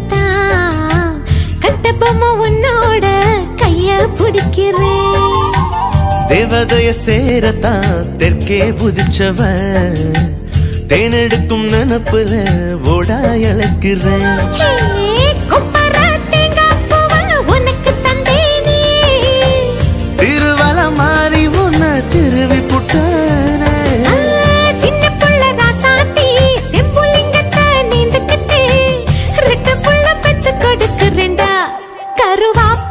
வச்சுதான் கட்டபொம்மை உன்னோட கைய பிடிக்கிறேன் தேவதைய சேரத்தான் தெற்கே புதிச்சவன் தேனெடுக்கும் நினப்புல ஓடா இழக்கிறேன். கருவாப்ப